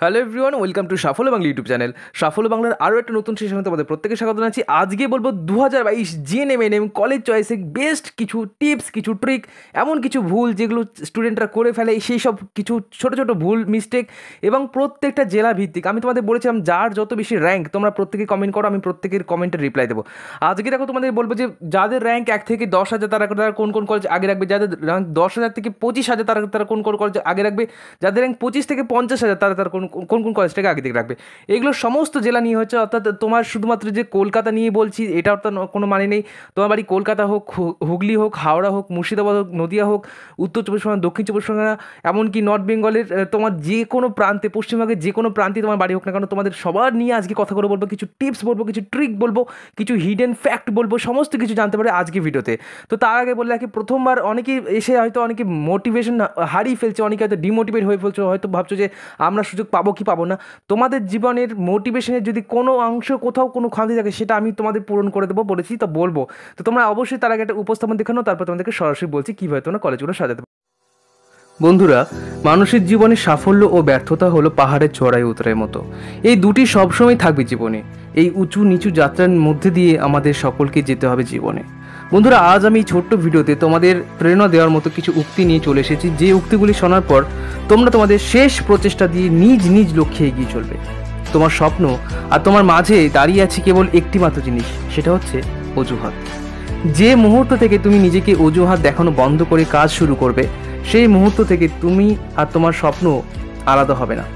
Hello everyone welcome to সাফল্য Bangla YouTube channel সাফল্য বাংলার আরও একটা নতুন সেশনে তোমাদের প্রত্যেকে স্বাগত জানাচ্ছি। আজকে বলব দু হাজার বাইশ জিএনএম এনএম কলেজ চয়েসে বেস্ট কিছু টিপস কিছু ট্রিক এমন কিছু ভুল যেগুলো স্টুডেন্টরা করে ফেলে, সেই সব কিছু ছোট ছোট ভুল মিস্টেক এবং প্রত্যেকটা জেলা ভিত্তিক। আমি তোমাদের বলেছিলাম যার যত বেশি র্যাঙ্ক তোমরা প্রত্যেকে কমেন্ট করো, আমি প্রত্যেকের কমেন্টের রিপ্লাই দেবো। আজকে দেখো তোমাদের বলব যে যাদের র্যাঙ্ক এক থেকে দশ হাজার তারা তারা কোন কোন কলেজ আগে রাখবে? যাদের র্যাঙ্ক দশ হাজার থেকে পঁচিশ হাজার তারা তারা কোন কোন কলেজ আগে রাখবে? যাদের র্যাঙ্ক পঁচিশ থেকে পঞ্চাশ হাজার তারা তারা কোন কোন কোন কলেজটাকে আগে দিকে রাখবে? এগুলো সমস্ত জেলা নিয়ে হচ্ছে, অর্থাৎ তোমার শুধুমাত্র যে কলকাতা নিয়ে বলছি এটা অর্থাৎ কোনো মানে নেই। তোমার বাড়ি কলকাতা হোক হুগলি হোক, হাওড়া হোক, মুর্শিদাবাদ হোক, নদিয়া হোক, উত্তর চব্বিশ পরগনা, দক্ষিণ চব্বিশ পরগনা, এমনকি নর্থ বেঙ্গলের তোমার যে কোনো প্রান্তে, পশ্চিমবঙ্গের যে কোনো প্রান্তে তোমার বাড়ি হোক না কেন, তোমাদের সবার নিয়ে আজকে কথা করে বলব, কিছু টিপস বলব, কিছু ট্রিক বলব, কিছু হিডেন ফ্যাক্ট বলব, সমস্ত কিছু জানতে পারে আজকে ভিডিওতে তো। তার আগে বললে কি প্রথমবার অনেকে এসে হয়তো অনেকে মোটিভেশন হারিয়ে ফেলছে, অনেকে হয়তো ডিমোটিভেট হয়ে ফেলছে, হয়তো ভাবছ যে আমরা সুযোগ পাবো কি পাবো না? তোমাদের জীবনের মোটিভেশনের যদি কোনো অংশ কোথাও কোনো খামতি থাকে, সেটা আমি তোমাদের পূরণ করে দেবো বলেছি, তো বলব। তো তোমরা অবশ্যই তার আগে একটা উপস্থাপন দেখানো তারপর তোমাদেরকে সরাসরি বলছি কীভাবে তোমরা কলেজগুলো সাজাতে। বন্ধুরা, মানুষের জীবনে সাফল্য ও ব্যর্থতা হলো পাহাড়ের চড়াই উতরাই মতো। এই দুটি সবসময় থাকবে জীবনে। এই উঁচু নিচু যাত্রার মধ্যে দিয়ে আমাদের সকলকে যেতে হবে জীবনে। বন্ধুরা, আজ আমি এই ছোট্ট ভিডিওতে তোমাদের প্রেরণা দেওয়ার মতো কিছু উক্তি নিয়ে চলে এসেছি। যে উক্তিগুলি শোনার পর তোমরা তোমাদের শেষ প্রচেষ্টা দিয়ে নিজ নিজ লক্ষ্যে এগিয়ে চলবে। তোমার স্বপ্ন আর তোমার মাঝে দাঁড়িয়ে আছে কেবল একটি মাত্র জিনিস, সেটা হচ্ছে অজুহাত। যে মুহূর্ত থেকে তুমি নিজেকে অজুহাত দেখানো বন্ধ করে কাজ শুরু করবে, সেই মুহূর্ত থেকে তুমি আর তোমার স্বপ্ন আলাদা হবে না।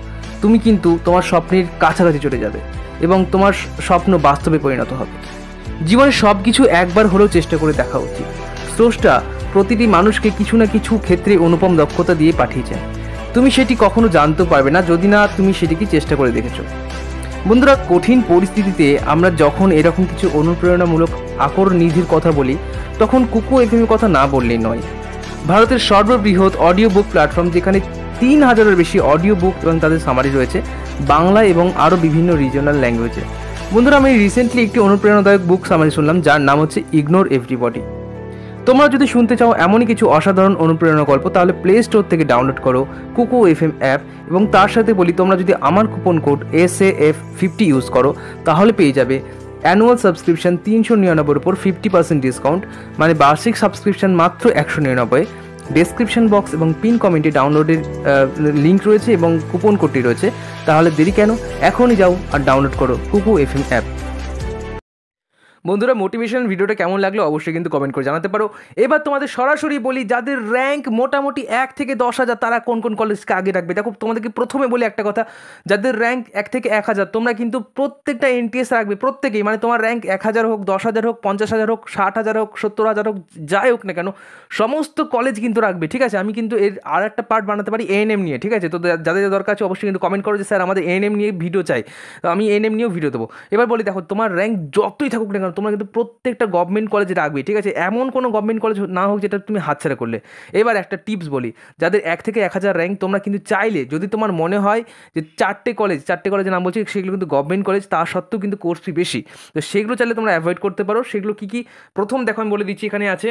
তুমি কিন্তু তোমার স্বপ্নের কাছাকাছি চলে যাবে এবং তোমার স্বপ্ন বাস্তবে পরিণত হবে। জীবনে সব কিছু একবার হলেও চেষ্টা করে দেখা উচিত। স্রষ্টা প্রতিটি মানুষকে কিছু না কিছু ক্ষেত্রে অনুপম দক্ষতা দিয়ে পাঠিয়েছেন। তুমি সেটি কখনো জানতে পারবে না, যদি না, তুমি সেটিকে চেষ্টা করে দেখেছ। বন্ধুরা, কঠিন পরিস্থিতিতে আমরা যখন এরকম কিছু অনুপ্রেরণামূলক আকর নিধির কথা বলি, তখন কুকু এফএমের কথা না বললেই নয়। ভারতের সর্ববৃহৎ অডিও বুক প্ল্যাটফর্ম যেখানে তিন হাজারের বেশি অডিও বুক এবং তাদের সামারি রয়েছে, বাংলা এবং আরও বিভিন্ন রিজনাল ল্যাঙ্গুয়েজে বন্ধুরা, আমি রিসেন্টলি একটি অনুপ্রেরণাদায়ক বুক সামারি শুনলাম, যার নাম হচ্ছে ইগনোর এভরিবডি তোমরা যদি শুনতে চাও এমনই কিছু অসাধারণ অনুপ্রেরণা গল্প, তাহলে প্লে স্টোর থেকে ডাউনলোড করো কুকু এফ এম অ্যাপ এবং তার সাথে বলি, তোমরা যদি আমার coupon code S A F fifty use করো, তাহলে পেয়ে যাবে অ্যানুয়াল সাবস্ক্রিপশন তিনশো নিরানব্বইয়ের উপর ফিফটি পার্সেন্ট ডিসকাউন্ট মানে বার্ষিক সাবস্ক্রিপশন মাত্র একশো নিরানব্বই। ডেসক্রিপশন বক্স এবং পিন কমেন্টে ডাউনলোডের লিঙ্ক রয়েছে এবং কুপন কোডটি রয়েছে। তাহলে দেরি কেন? এখনই যাও আর ডাউনলোড করো কুকু এফ এম অ্যাপ বন্ধুরা মোটিভেশন ভিডিওটা কেমন লাগল অবশ্যই কিন্তু কমেন্ট করে জানাতে পারো। এবার তোমাদের সরাসরি বলি, যাদের র্যাঙ্ক মোটামুটি এক থেকে দশ হাজার, তারা কোন কোন কলেজকে আগে রাখবে? দেখো, তোমাদেরকে প্রথমে বলি একটা কথা, যাদের র্যাঙ্ক এক থেকে এক হাজার, তোমরা কিন্তু প্রত্যেকটা এনটিএস রাখবে, প্রত্যেকেই মানে তোমার র্যাঙ্ক এক হাজার হোক, দশ হাজার হোক, পঞ্চাশ হাজার হোক, ষাট হাজার হোক, সত্তর হাজার হোক, যাই হোক না কেন, সমস্ত কলেজ কিন্তু রাখবে, ঠিক আছে? আমি কিন্তু এর আর একটা পার্ট বানাতে পারি এএনএম নিয়ে, ঠিক আছে? তো যাদের দরকার আছে অবশ্যই কিন্তু কমেন্ট করো যে, স্যার, আমাদের এএনএম নিয়ে ভিডিও চাই। আমি এএনএম নিয়েও ভিডিও দেবো। এবার বলি, দেখো, তোমার র্যাঙ্ক যতই থাকুক না কেন তোমরা কিন্তু প্রত্যেকটা গভর্নমেন্ট কলেজে রাখবে, ঠিক আছে? এমন কোনো গভর্নমেন্ট কলেজ না হোক যেটা তুমি হাতছাড়া করলে। এবার একটা টিপস বলি, যাদের এক থেকে এক হাজার র্যাঙ্ক তোমরা কিন্তু চাইলে, যদি তোমার মনে হয় যে চারটে কলেজ চারটে কলেজের নাম বলছি, সেগুলো কিন্তু গভর্নমেন্ট কলেজ তার সত্ত্বেও কিন্তু কোর্স ফি বেশি। তো সেগুলো চাইলে তোমরা অ্যাভয়েড করতে পারো। সেগুলো কী কী? প্রথম দেখো আমি বলে দিচ্ছি, এখানে আছে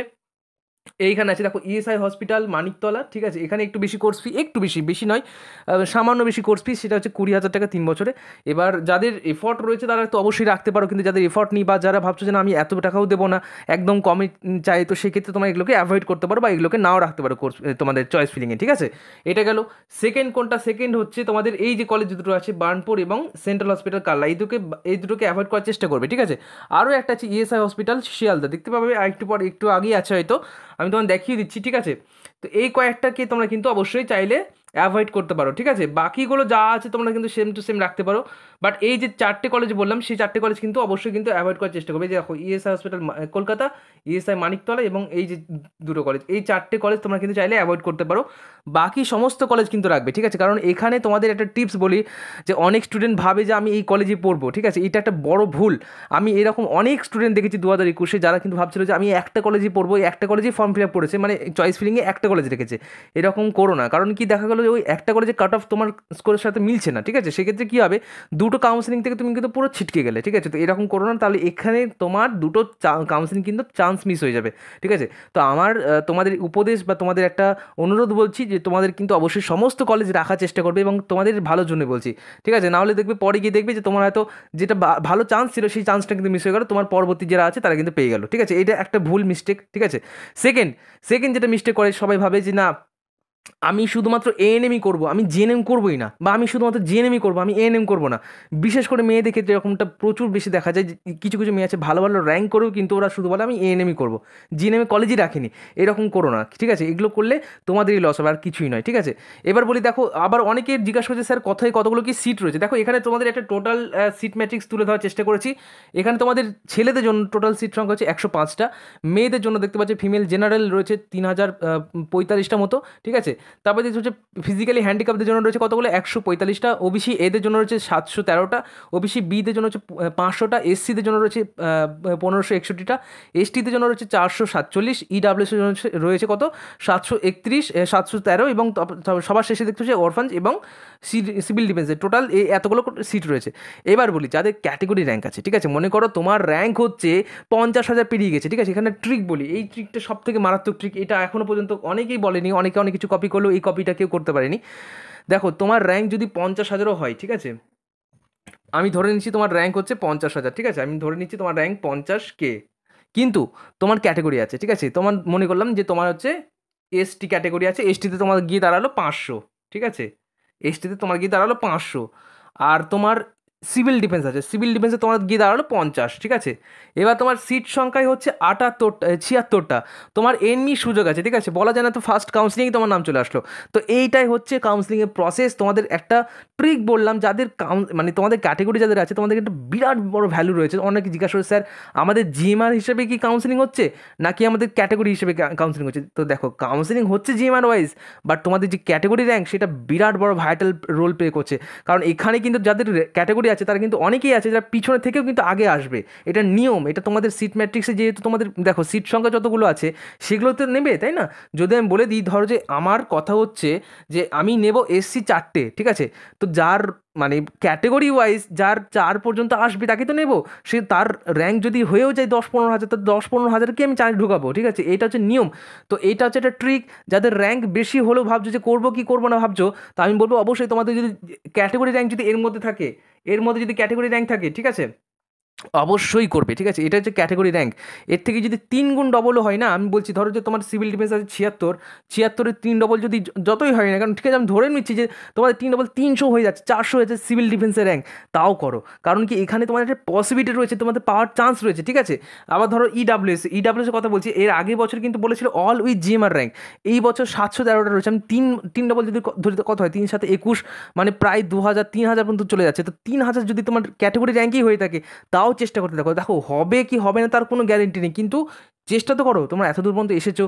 এইখানে আছে, দেখো ইএসআই হসপিটাল মানিকতলা ঠিক আছে? এখানে একটু বেশি কোর্স ফি একটু বেশি বেশি নয় সামান্য বেশি কোর্স ফি সেটা হচ্ছে কুড়ি হাজার টাকা তিন বছরে। এবার যাদের এফর্ট রয়েছে, তারা তো অবশ্যই রাখতে পারো, কিন্তু যাদের এফর্ট নেই বা যারা ভাবছ যে না, আমি এত টাকাও দেবো না, একদম কমে চাই, তো সেক্ষেত্রে তোমরা এগুলোকে অ্যাভয়েড করতে পারো বা এগুলোকে নাও রাখতে পারো কোর্স তোমাদের চয়েস ফিলিংয়ে ঠিক আছে? এটা গেল। সেকেন্ড কোনটা? সেকেন্ড হচ্ছে তোমাদের এই যে কলেজ দুটো আছে, বার্নপুর এবং সেন্ট্রাল হসপিটাল কাল্লা এই দুটোকে এই দুটোকে অ্যাভয়েড করার চেষ্টা করবে, ঠিক আছে? আরও একটা আছে ইএসআই হসপিটাল শিয়ালদা। দেখতে পাবে একটু পর, একটু আগেই আছে হয়তো। আমি তোমার দেখিয়ে দিচ্ছি, ঠিক আছে? তো এই কয়েকটাকে তোমরা কিন্তু অবশ্যই চাইলে অ্যাভয়েড করতে পারো, ঠিক আছে? বাকিগুলো যা আছে তোমরা কিন্তু সেম টু সেম রাখতে পারো। বাট এই যে চারটে কলেজ বললাম, সেই চারটে কলেজ কিন্তু অবশ্যই কিন্তু অ্যাভয়েড করার চেষ্টা করবে। যে দেখো ESI hospital Kolkata ESI Maniktala এবং এই যে দুটো কলেজ এই চারটে কলেজ তোমরা কিন্তু চাইলে অ্যাভয়েড করতে পারো। বাকি সমস্ত কলেজ কিন্তু রাখবে, ঠিক আছে? কারণ এখানে তোমাদের একটা টিপস বলি যে, অনেক স্টুডেন্ট ভাবে যে, আমি এই কলেজে পড়ব, ঠিক আছে? এটা একটা বড় ভুল। আমি এরকম অনেক স্টুডেন্ট দেখেছি দু হাজার একুশে যারা কিন্তু ভাবছিল যে, আমি একটা কলেজে পড়ব একটা কলেজেই ফর্ম ফিল আপ করেছে মানে চয়েস ফিলিংয়ে একটা কলেজ রেখেছে। এরকম করো না। কারণ কি, দেখা গেলো যে, ওই একটা কলেজে কাট অফ তোমার স্কোরের সাথে মিলছে না, ঠিক আছে? সেক্ষেত্রে কী হবে? দু দুটো কাউন্সিলিং থেকে তুমি কিন্তু পুরো ছিটকে গেলে, ঠিক আছে? তো এরকম করো না, তাহলে এখানে তোমার দুটো কাউন্সিলিং কিন্তু চান্স মিস হয়ে যাবে, ঠিক আছে? তো আমার তোমাদের উপদেশ বা তোমাদের একটা অনুরোধ বলছি যে তোমাদের কিন্তু অবশ্যই সমস্ত কলেজ রাখার চেষ্টা করবে এবং তোমাদের ভালোর জন্য বলছি, ঠিক আছে? নাহলে দেখবে পরে গিয়ে দেখবে যে তোমার হয়তো যেটা ভালো চান্স ছিল সেই চান্সটা কিন্তু মিস হয়ে গেলো, তোমার পরবর্তী যারা আছে তারা কিন্তু পেয়ে গেলো, ঠিক আছে? এটা একটা ভুল মিস্টেক ঠিক আছে? সেকেন্ড সেকেন্ড যেটা মিস্টেক করে, সবাই ভাবে যে না আমি শুধুমাত্র এএনএমই করব, আমি জিএনএম করবোই না, বা আমি শুধুমাত্র জিএনএমই করব, আমি এএনএম করব না। বিশেষ করে মেয়েদের ক্ষেত্রে এরকমটা প্রচুর বেশি দেখা যায় কিছু কিছু মেয়ে আছে ভালো ভালো র্যাঙ্ক করেও কিন্তু ওরা শুধু বলে, আমি এএনএমই করব। জিএনএমে কলেজই রাখিনি, এরকম করো না, ঠিক আছে? এগুলো করলে তোমাদেরই লস হবে, আর কিছুই নয়, ঠিক আছে? এবার বলি, দেখো, আবার অনেকে জিজ্ঞাসা করছে, স্যার, কথায় কতগুলো কি সিট রয়েছে? দেখো, এখানে তোমাদের একটা টোটাল সিট ম্যাট্রিক্স তুলে ধরার চেষ্টা করেছি। এখানে তোমাদের ছেলেদের জন্য টোটাল সিট সংখ্যা হচ্ছে একশো পাঁচটা, মেয়েদের জন্য দেখতে পাচ্ছি ফিমেল জেনারেল রয়েছে তিন হাজার পঁয়তাল্লিশটা মতো, ঠিক আছে? তারপরে যে হচ্ছে ফিজিক্যালি হ্যান্ডিক্যাপদের জন্য রয়েছে কতগুলো? একশো পঁয়তাল্লিশটা। ওবিসি এদের জন্য রয়েছে সাতশো তেরোটা। ওবিসি বিদের জন্য হচ্ছে পাঁচশোটা। এসসিদের জন্য রয়েছে পনেরোশো একষট্টিটা। এসটিদের জন্য রয়েছে চারশো সাতচল্লিশ। ইডাব্লিউএস জন্য হচ্ছে- রয়েছে কত? সাতশো একত্রিশ সাতশো তেরো এবং সবার শেষে দেখতে হচ্ছে অরফান্স এবং সিভিল ডিফেন্সের টোটাল এই এতগুলো সিট রয়েছে। এবার বলি, যাদের ক্যাটেগরি র্যাঙ্ক আছে, ঠিক আছে? মনে করো তোমার র্যাঙ্ক হচ্ছে পঞ্চাশ হাজার পেরিয়ে গেছে, ঠিক আছে? এখানে ট্রিক বলি। এই ট্রিকটা সব থেকে মারাত্মক ট্রিক এটা এখনও পর্যন্ত অনেকেই বলেনি, অনেকে অনেক কিছু কপি করলেও এই কপিটা কেউ করতে পারেনি। দেখো, তোমার র্যাঙ্ক যদি পঞ্চাশ হাজারও হয়, ঠিক আছে? আমি ধরে নিচ্ছি তোমার র্যাঙ্ক হচ্ছে পঞ্চাশ হাজার, ঠিক আছে? আমি ধরে নিচ্ছি তোমার র্যাঙ্ক পঞ্চাশ কে। কিন্তু তোমার ক্যাটেগরি আছে, ঠিক আছে? তোমার, মনে করলাম যে তোমার হচ্ছে এসটি ক্যাটেগরি আছে এসটিতে তোমার গিয়ে দাঁড়াল পাঁচশো, ঠিক আছে? এসটিতে তোমার গিয়ে দাঁড়াল পাঁচশো। আর তোমার সিভিল ডিফেন্স আছে, সিভিল ডিফেন্সে তোমার গিয়ে দাঁড়াল পঞ্চাশ, ঠিক আছে? এবার তোমার সিট সংখ্যায় হচ্ছে আটাত্তরটা ছিয়াত্তরটা। তোমার এমনি সুযোগ আছে, ঠিক আছে? বলা যায় না তো ফার্স্ট কাউন্সিলিংয়ে তোমার নাম চলে আসলো। তো এইটাই হচ্ছে কাউন্সিলিংয়ের প্রসেস তোমাদের একটা ট্রিক বললাম, যাদের মানে তোমাদের ক্যাটেগরি যাদের আছে, তোমাদের একটা বিরাট বড় ভ্যালু রয়েছে। অনেকে জিজ্ঞাসা করে স্যার, আমাদের জিএমআর হিসেবে কি কাউন্সিলিং হচ্ছে? নাকি আমাদের ক্যাটেগরি হিসেবে কাউন্সিলিং হচ্ছে? তো দেখো কাউন্সিলিং হচ্ছে জিএমআর ওয়াইজ বাট তোমাদের যে ক্যাটেগরি র্যাঙ্ক সেটা বিরাট বড় ভাইটাল রোল প্লে করছে। কারণ এখানে কিন্তু যাদের ক্যাটেগরি আছে, তারা কিন্তু অনেকেই আছে যারা পিছনে থেকেও কিন্তু আগে আসবে। এটা নিয়ম, এটা তোমাদের সিট ম্যাট্রিক্সে যেহেতু তোমাদের, দেখো সিট সংখ্যা যতগুলো আছে, সেগুলো তো নেবে, তাই না? যদি আমি বলে দিই, ধরো যে আমার কথা হচ্ছে যে আমি নেব এসসি চারটে, ঠিক আছে? তো যার মানে ক্যাটেগরি ওয়াইজ যার চার পর্যন্ত আসবে, তাকে তো নেব। সে তার র্যাঙ্ক যদি হয়েও যায় দশ পনেরো হাজার তো দশ পনেরো হাজারকে আমি চারে ঢুকাবো, ঠিক আছে? এটা হচ্ছে নিয়ম। তো এটা হচ্ছে একটা ট্রিক যাদের র্যাঙ্ক বেশি হলেও ভাবছ যে করব কি করব না ভাবছ, তা আমি বলব অবশ্যই তোমাদের যদি ক্যাটেগরি র্যাঙ্ক যদি এর মধ্যে থাকে এর মধ্যে যদি ক্যাটেগরি র্যাঙ্ক থাকে ঠিক আছে? অবশ্যই করবে, ঠিক আছে? এটা হচ্ছে ক্যাটেগরি র্যাঙ্ক এর থেকে যদি তিন গুণ ডবলও হয় না, আমি বলছি ধরো যে তোমার সিভিল ডিফেন্স আছে ছিয়াত্তর ছিয়াত্তরের তিন ডবল যদি যতই হয় না কারণ ঠিক আছে, আমি ধরে নিচ্ছি যে তোমাদের তিন ডবল তিনশো হয়ে যাচ্ছে, চারশো হয়েছে সিভিল ডিফেন্সের র্যাঙ্ক তাও করো। কারণ কি, এখানে তোমার একটা পসিবিলিটি রয়েছে, তোমাদের পাওয়ার চান্স রয়েছে, ঠিক আছে? আবার ধরো E ইডাব্লিউএস ইডাব্লিউএসের কথা বলছি, এর আগের বছর কিন্তু বলেছিল অল উইথ জিএমআর র্যাঙ্ক এই বছর সাতশো তেরোটা রয়েছে, আমি তিন তিন ডবল যদি ধরি, কত হয়? তিন সাথে একুশ মানে প্রায় দু হাজার তিন হাজার পর্যন্ত চলে যাচ্ছে। তো তিন হাজার যদি তোমার ক্যাটেগরি র্যাঙ্কই হয়ে থাকে, তাও চেষ্টা করতে দেখো দেখো, হবে কি হবে না তার কোনো গ্যারেন্টি নেই। কিন্তু চেষ্টা তো করো, তোমরা এত দূর পর্যন্ত এসেছ।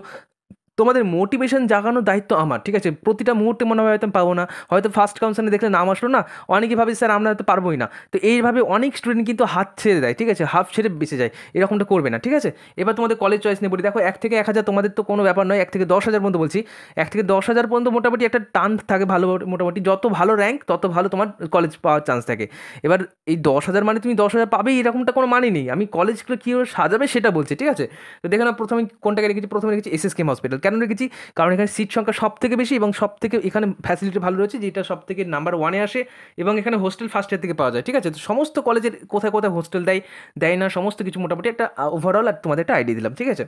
তোমাদের মোটিভেশন জাগানোর দায়িত্ব আমার, ঠিক আছে? প্রতিটা মুহূর্তে মনে হয় হয়তো পাবো না। হয়তো ফার্স্ট কাউন্সিলে দেখলে নাম আসলো না, অনেকে ভাবে, স্যার, আমরা হয়তো পারবোই না। তো এইভাবে অনেক স্টুডেন্ট কিন্তু হাত ছেড়ে দেয়, ঠিক আছে? হাফ ছেড়ে বেঁচে যায়, এরকমটা করবে না, ঠিক আছে? এবার তোমাদের কলেজ চয়েস নিয়ে বলি। দেখো, এক থেকে এক হাজার তোমাদের তো কোনো ব্যাপার নয়, এক থেকে দশ হাজার পর্যন্ত বলছি। এক থেকে দশ হাজার পর্যন্ত মোটামুটি একটা টান থাকে ভালো মোটামুটি। যত ভালো র্যাঙ্ক তত ভালো তোমার কলেজ পাওয়ার চান্স থাকে। এবার এই দশ হাজার মানে তুমি দশ হাজার পাবেই, এরকমটা কোনো মানে নেই। আমি কলেজগুলো কীভাবে সাজাবে সেটা বলছি, ঠিক আছে? তো দেখে না প্রথমে কোনটাকে রেখেছি? প্রথমে রেখেছি এস এস কেম হসপিটাল কেন রেখেছি? কারণ এখানে সিট সংখ্যা সব থেকে বেশি এবং সব থেকে এখানে ফ্যাসিলিটি ভালো রয়েছে, যেটা সব থেকে নাম্বার ওয়ানে আসে এবং এখানে হোস্টেল ফার্স্ট ইয়ার থেকে পাওয়া যায়, ঠিক আছে? তো সমস্ত কলেজের কোথায় কোথায় হোস্টেল দেয় দেয় না, সমস্ত কিছু মোটামুটি একটা ওভারঅল আর তোমাদের একটা আইডিয়া দিলাম, ঠিক আছে?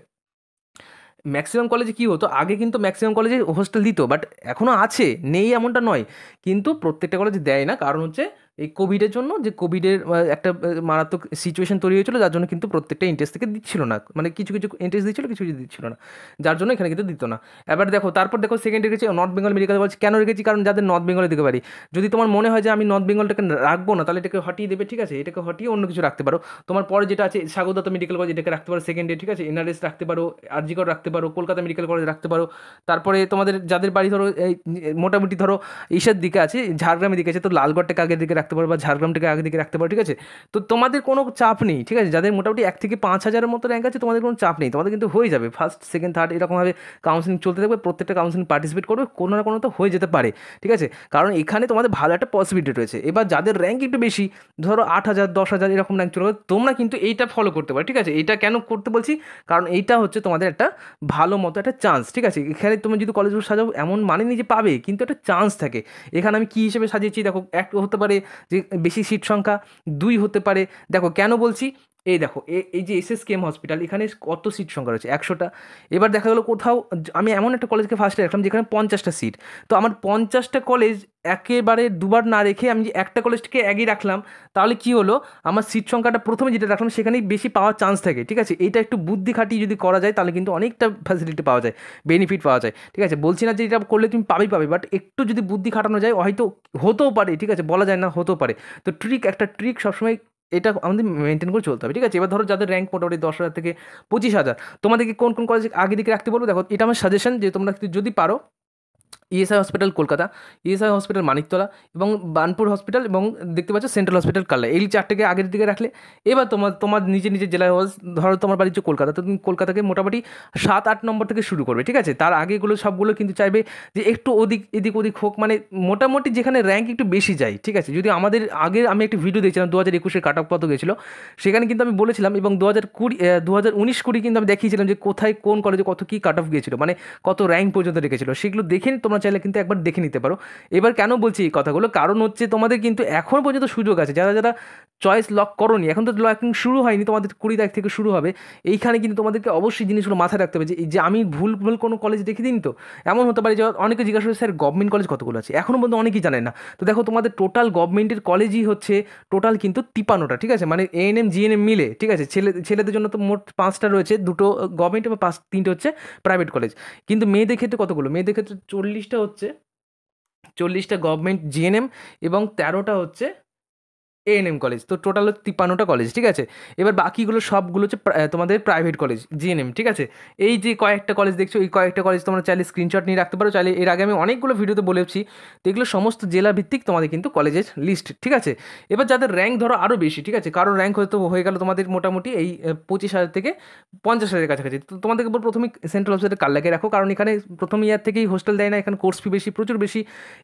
ম্যাক্সিমাম কলেজে কী হতো? আগে কিন্তু ম্যাক্সিমাম কলেজে হোস্টেল দিত বাট এখনও আছে, নেই এমনটা নয়। কিন্তু প্রত্যেকটা কলেজে দেয় না, কারণ হচ্ছে এই কোভিডের জন্য যে কোভিডের একটা মারাত্মক সিচুয়েশন তৈরি হয়েছিল, যার জন্য কিন্তু প্রত্যেকটা ইন্টারেস্ট থেকে দিচ্ছিল না। মানে কিছু কিছু ইন্টারেস্ট দিচ্ছিল, কিছু কিছু দিচ্ছিল না। যার জন্য এখানে কিন্তু দিত না। এবার দেখো, তারপর দেখো সেকেন্ড রেখেছি নর্থ বেঙ্গল মেডিকেল কলেজ কেন রেখেছি? কারণ যাদের নর্থ বেঙ্গলে দিতে পারি। যদি তোমার মনে হয় যে আমি নর্থ বেঙ্গলটাকে রাখব না, তাহলে এটাকে হটিয়ে দেবে, ঠিক আছে? এটাকে হটিয়ে অন্য কিছু রাখতে পারো। তোমার পরে যেটা আছে স্বাগততা মেডিকেল কলেজ এটাকে রাখতে পারো সেকেন্ডে ঠিক আছে? এনআরএস রাখতে পারো আরজিকর রাখতে পারো কলকাতা মেডিকেল কলেজ রাখতে পারো। তারপরে তোমাদের যাদের বাড়ি ধরো, এই, মোটামুটি ধরো ইসের দিকে আছে ঝাড়গ্রামের দিকে আছে, তো লালগড়টাকে আগের দিকে রাখতে পারো বা ঝাড়গ্রামটাকে আগের দিকে রাখতে পারো ঠিক আছে? তো তোমাদের কোনো চাপ নেই ঠিক আছে? যাদের মোটামুটি এক থেকে পাঁচ হাজারের মতো র্যাঙ্ক আছে তোমাদের কোনো চাপ নেই। তোমাদের কিন্তু হয়ে যাবে। ফার্স্ট সেকেন্ড থার্ড এরকমভাবে কাউন্সিলিং চলতে থাকবে প্রত্যেকটা কাউন্সিলিং পার্টিসিপেট করবে কোনো না কোনো তো হয়ে যেতে পারে ঠিক আছে? কারণ এখানে তোমাদের ভালো একটা পসিবিলিটি রয়েছে। এবার যাদের র্যাঙ্ক একটু বেশি ধরো আট হাজার দশ হাজার এরকম র্যাঙ্ক চলে গেলো, তোমরা কিন্তু এইটা ফলো করতে পারো ঠিক আছে? এটা কেন করতে বলছি? কারণ এইটা হচ্ছে তোমাদের একটা ভালো মতো একটা চান্স ঠিক আছে? এখানে তুমি যদি কলেজগুলো সাজাও এমন মানে নিজে পাবে কিন্তু একটা চান্স থাকে। এখানে আমি কী হিসেবে সাজিয়েছি দেখো এক হতে পারে যে বেশি সিট সংখ্যা দুই হতে পারে। দেখো কেন বলছি? এই দেখো এই যে এস এস কেম হসপিটাল এখানে কত সিট সংখ্যা রয়েছে? একশোটা। এবার দেখা গেলো কোথাও, আমি এমন একটা কলেজকে ফার্স্টে রাখলাম যেখানে পঞ্চাশটা সিট তো আমার পঞ্চাশটা কলেজ একেবারে দুবার না রেখে আমি একটা কলেজকে একই রাখলাম, তাহলে কি হলো? আমার সিট সংখ্যাটা প্রথমে যেটা রাখলাম, সেখানেই বেশি পাওয়ার চান্স থাকে, ঠিক আছে? এইটা একটু বুদ্ধি খাটিয়ে যদি করা যায়, তাহলে কিন্তু অনেকটা ফ্যাসিলিটি পাওয়া যায় বেনিফিট পাওয়া যায়, ঠিক আছে? বলছি না যে এটা করলে তুমি পাবেই পাবে বাট একটু যদি বুদ্ধি খাটানো যায়, হয়তো হতেও পারে, ঠিক আছে? বলা যায় না, হতেও পারে। তো ট্রিক একটা ট্রিক সবসময় এটা আমাদের মেনটেন করে চলতে হবে, ঠিক আছে? এবার ধরো যাদের র্যাঙ্ক মোটামুটি দশ হাজার থেকে পঁচিশ হাজার, তোমাদেরকে কোন কোন কলেজে আগে দিকে রাখতে বলব? দেখো, এটা আমার সাজেশন যে তোমরা যদি পারো ESI hospital Kolkata ESI hospital Maniktala এবং বানপুর হসপিটাল এবং দেখতে পাচ্ছ সেন্ট্রাল হসপিটাল কাল্লা এই চারটেকে আগের দিকে রাখলে, এবার তোমার তোমার নিজের নিজের জেলায় ধরো তোমার বাড়ি হচ্ছে কলকাতা, তো তুমি কলকাতাকে মোটামুটি সাত আট নম্বর থেকে শুরু করবে, ঠিক আছে? তার আগেগুলো সবগুলো কিন্তু চাইবে যে একটু ওদিক, এদিক ওদিক হোক মানে মোটামুটি যেখানে র্যাঙ্ক একটু বেশি যায়, ঠিক আছে? যদি আমাদের আগে আমি একটি ভিডিও দেখছিলাম, দু হাজার একুশের কাট অফ কত গেছিল? সেখানে কিন্তু আমি বলেছিলাম এবং দু হাজার কুড়ি দু হাজার উনিশ কুড়ি কিন্তু আমি দেখিয়েছিলাম যে কোথায়, কোন কলেজে কত কী কাট অফ গিয়েছিল মানে কত র্যাঙ্ক পর্যন্ত রেখেছিল। সেগুলো দেখে তোমরা চাইলে কিন্তু একবার দেখে নিতে পারো। এবার কেন বলছি এই কথাগুলো? কারণ হচ্ছে তোমাদের কিন্তু এখন পর্যন্ত সুযোগ আছে। যারা যারা চয়েস লক করনি। এখন তো লকিং শুরু হয়নি, তোমাদের কুড়ি তারিখ থেকে শুরু হবে। এইখানে কিন্তু তোমাদেরকে অবশ্যই জিনিসগুলো মাথায় রাখতে হবে যে আমি ভুল ভুল কোনো কলেজ দেখে দিন তো, এমন হতে পারে যে অনেকে জিজ্ঞাসা করে স্যার গভর্নমেন্ট কলেজ কতগুলো আছে? এখনও পর্যন্ত অনেকেই জানে না। তো দেখো, তোমাদের টোটাল গভর্নমেন্টের কলেজই হচ্ছে টোটাল কিন্তু তিপান্নটা ঠিক আছে? মানে এএনএম জিএনএম মিলে, ঠিক আছে? ছেলে, ছেলেদের জন্য তো মোট পাঁচটা রয়েছে, দুটো গভর্নমেন্ট এবং পাঁচ, তিনটে হচ্ছে প্রাইভেট কলেজ কিন্তু মেয়েদের ক্ষেত্রে কতগুলো? মেয়েদের ক্ষেত্রে চল্লিশটা হচ্ছে, চল্লিশটা গভর্নমেন্ট জিএনএম এবং তেরোটা হচ্ছে এএনএম কলেজ তো টোটাল হচ্ছে তিপ্পান্নটা কলেজ ঠিক আছে? এবার বাকিগুলো সবগুলো হচ্ছে তোমাদের প্রাইভেট কলেজ জিএনএম ঠিক আছে? এই যে কয়েকটা কলেজ দেখছ, এই কয়েকটা কলেজ তোমরা চাইলে স্ক্রিনশট নিয়ে রাখতে পারো, চাইলে এর আগে আমি অনেকগুলো ভিডিওতে বলেছি, তো এগুলো সমস্ত জেলা ভিত্তিক তোমাদের কিন্তু কলেজের লিস্ট ঠিক আছে? এবার যাদের র্যাঙ্ক ধরো আরও বেশি, ঠিক আছে? কারোর র্যাঙ্ক হয়তো হয়ে গেল তোমাদের মোটামুটি এই পঁচিশ হাজার থেকে পঞ্চাশ হাজারের কাছাকাছি, তো তোমাদেরকে প্রথমে সেন্ট্রাল অফিসের লাগিয়ে রাখো, কারণ এখানে প্রথম ইয়ার থেকেই হোস্টেল দেয় না, এখানে কোর্স ফি বেশি, প্রচুর বেশি,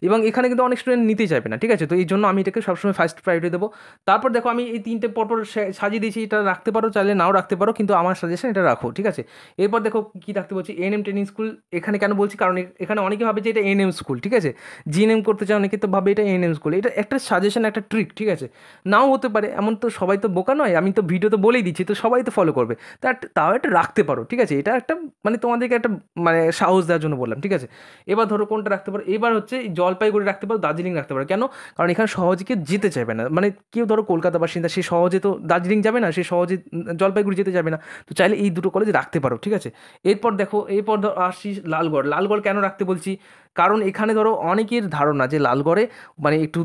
এবং এখানে কিন্তু অনেক স্টুডেন্ট নিতেই চাইবে না, ঠিক আছে? তো এই জন্য আমি এটাকে সবসময় ফার্স্ট প্রায়োরিটি দেবো। তারপর দেখো আমি এই তিনটে পরপর সাজিয়ে দিয়েছি, এটা রাখতে পারো, চাইলে নাও রাখতে পারো, কিন্তু আমার সাজেশন এটা রাখো, ঠিক আছে? এরপর দেখো কী রাখতে বলছি এন এম ট্রেনিং স্কুল এখানে কেন বলছি? কারণ এখানে অনেকে ভাবে যে এটা এন এম স্কুল ঠিক আছে? জি এন এম করতে চায়, অনেকে তো ভাবে এটা এএনএম স্কুল এটা একটা সাজেশন একটা ট্রিক ঠিক আছে? নাও হতে পারে, এমন তো সবাই তো বোকা নয়, আমি তো ভিডিও তো বলেই দিচ্ছি, তো সবাই তো ফলো করবে, তা তাও একটা রাখতে পারো, ঠিক আছে? এটা একটা মানে তোমাদেরকে একটা মানে সাহস দেওয়ার জন্য বললাম, ঠিক আছে? এবার ধরো কোনটা রাখতে পারো, এবার হচ্ছে জলপাইগুড়ি রাখতে পারো, দার্জিলিং রাখতে পারো, কেন? কারণ এখানে সহজে কেউ যেতে চাইবে না মানে কেউ ধরো কলকাতা বাসিন্দা সে সহজে তো দার্জিলিং যাবে না, সে সহজে জলপাইগুড়ি যেতে যাবে না। তো চাইলে এই দুটো কলেজ রাখতে পারো, ঠিক আছে? এরপর দেখো, এরপর আসছি লালগড়। লালগড় কেন রাখতে বলছি? কারণ এখানে ধরো অনেকের ধারণা যে লালগড়ে মানে একটু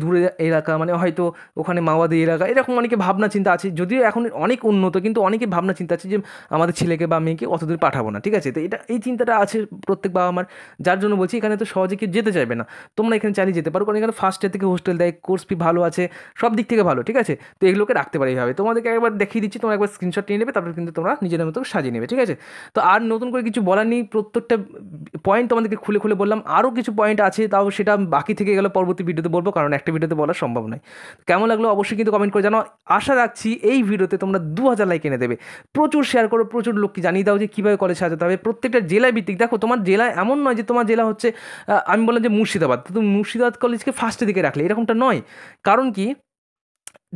দূরে এলাকা মানে হয়তো ওখানে মাওয়াদি এলাকা, এরকম অনেকে ভাবনা চিন্তা আছে। যদিও এখন অনেক উন্নত, কিন্তু অনেকে ভাবনা চিন্তা আছে যে আমাদের ছেলেকে বা মেয়েকে অত দূর পাঠাবো না, ঠিক আছে? তো এটা, এই চিন্তাটা আছে প্রত্যেক বাবা মার, যার জন্য বলছি এখানে তো সহজে কেউ যেতে চাইবে না। তোমরা এখানে চালিয়ে যেতে পারো, কারণ এখানে ফার্স্ট ইয়ার থেকে হোস্টেল দেয় কোর্স ফি ভালো আছে, সব দিক থেকে ভালো, ঠিক আছে? তো এগুলোকে রাখতে পারি এইভাবে। তোমাদেরকে একবার দেখিয়ে দিচ্ছি, তোমরা একবার স্ক্রিনশট নিয়ে নেবে, তারপর কিন্তু তোমরা নিজেদের মতো সাজিয়ে নেবে, ঠিক আছে? তো আর নতুন করে কিছু বলার নেই, প্রত্যেকটা পয়েন্ট তোমাদেরকে খুলে খুলে বললাম আরও কিছু পয়েন্ট আছে, তাও সেটা বাকি থেকে গেলে পরবর্তী ভিডিওতে বলব, কারণ একটা ভিডিওতে বলা সম্ভব নয়। কেমন লাগল অবশ্যই কিন্তু কমেন্ট করে জানাও। আশা রাখছি এই ভিডিওতে তোমরা দু হাজার লাইক এনে দেবে। প্রচুর শেয়ার করো, প্রচুর লোককে জানিয়ে দাও যে কীভাবে কলেজ সাজাতে হবে। প্রত্যেকটা জেলায় ভিত্তিক। দেখো, তোমার জেলা এমন নয় যে তোমার জেলা হচ্ছে আমি বললাম যে মুর্শিদাবাদ। তো তুমি মুর্শিদাবাদ কলেজকে ফার্স্টের দিকে রাখলে, এরকমটা নয়। কারণ কি?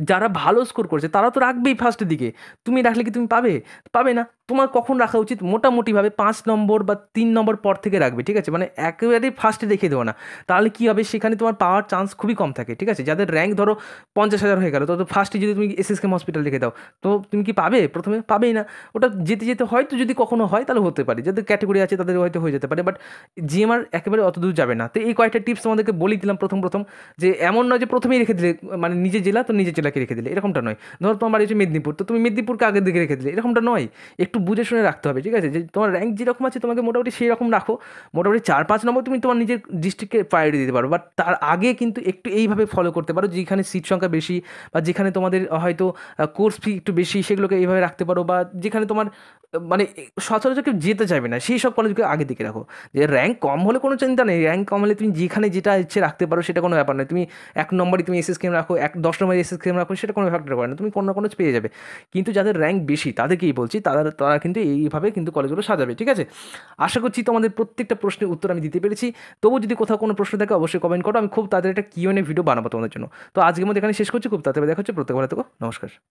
যারা ভালো স্কোর করছে, তারা তো রাখবেই ফার্স্টের দিকে। তুমি রাখলে কি তুমি পাবে? পাবে না। তোমার কখন রাখা উচিত? মোটামুটিভাবে পাঁচ নম্বর বা তিন নম্বর পর থেকে রাখবে, ঠিক আছে? মানে একেবারেই ফার্স্টে রেখে দেবো না। তাহলে কী হবে? সেখানে তোমার পাওয়ার চান্স খুবই কম থাকে, ঠিক আছে? যাদের র্যাঙ্ক ধরো পঞ্চাশ হাজার হয়ে গেল, তো ফার্স্টে যদি তুমি এসএসকেম হসপিটাল রেখে দাও, তো তুমি কি পাবে? প্রথমে পাবেই না। ওটা যেতে যেতে হয়তো যদি কখনো হয়, তাহলে হতে পারে। যাদের ক্যাটাগরি আছে, তাদের হয়তো হয়ে যেতে পারে বাট জিএমআর একেবারে অত দূর যাবে না। তো এই কয়েকটা টিপস তোমাদেরকে বলেই দিলাম প্রথম প্রথম, যে এমন নয় যে প্রথমেই রেখে দিলে মানে নিজের জেলা, তো নিজের জেলাকে রেখে দিলে। এরকমটা নয়। ধরো তোমার বাড়ি হচ্ছে মেদিনীপুর, তো তুমি মেদিনীপুরকে আগের দিকে রেখে দিলে। এরকমটা নয়। একটু একটু বুঝে শুনে রাখতে হবে, ঠিক আছে? যে তোমার র্যাঙ্ক যেরকম আছে, তোমাকে মোটামুটি সেই রকম রাখো। মোটামুটি চার পাঁচ নম্বর তুমি তোমার নিজের ডিস্ট্রিক্টকে প্রায়োরিটি দিতে পারো। বাট তার আগে কিন্তু একটু এইভাবে ফলো করতে পারো, যেখানে সিট সংখ্যা বেশি বা যেখানে তোমাদের হয়তো কোর্স ফি একটু বেশি, সেগুলোকে এইভাবে রাখতে পারো বা যেখানে তোমার মানে সচরাচর কেউ যেতে চাইবে না, সেই সব কলেজকে আগে দিকে রাখো। যে র্যাঙ্ক কম হলে কোনো চিন্তা নেই র্যাঙ্ক কম হলে তুমি যেখানে যেটা ইচ্ছে রাখতে পারো, সেটা কোনো ব্যাপার নয়। তুমি এক নম্বরই তুমি এসএস কেম রাখো, এক, দশ নম্বরে এসএস কেম রাখো, সেটা কোনো ফ্যাক্টর করে না তুমি কোনো না কোনো পেয়ে যাবে। কিন্তু যাদের র্যাঙ্ক বেশি, তাদেরকেই বলছি তারা তারা কিন্তু এইভাবে কিন্তু কলেজগুলো সাজাবে, ঠিক আছে? আশা করছি তোমাদের প্রত্যেকটা প্রশ্নের উত্তর আমি দিতে পেরেছি। তবু যদি কোথাও কোনো প্রশ্ন থাকে অবশ্যই কমেন্ট করো। আমি খুব তাদের একটা কিউএনএ ভিডিও বানাবো তোমাদের জন্য। তো আজকের মধ্যে এখানে শেষ করছি। খুব তাড়াতাড়ি দেখা হচ্ছে। প্রত্যেকবার থেকো। নমস্কার।